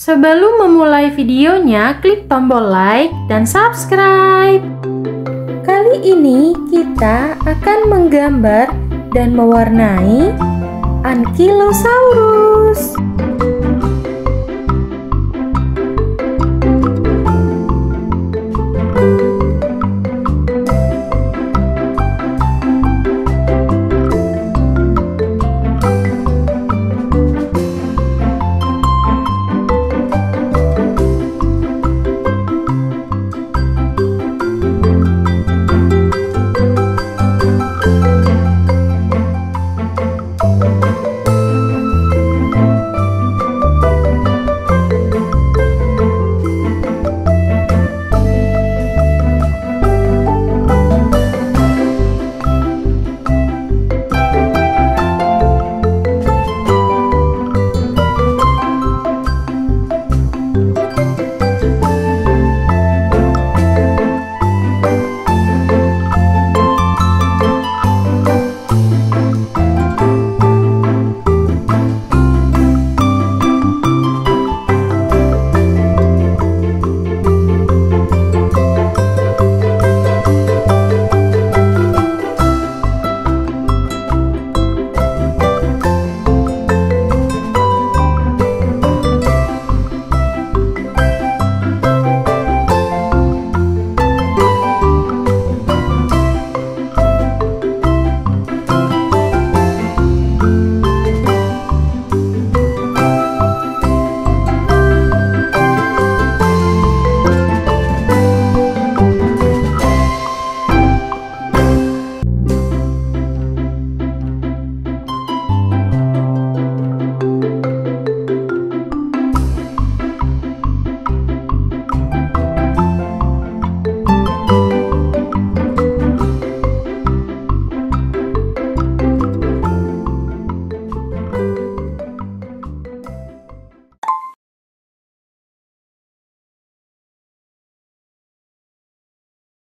Sebelum memulai videonya, klik tombol like dan subscribe. Kali ini kita akan menggambar dan mewarnai Ankylosaurus.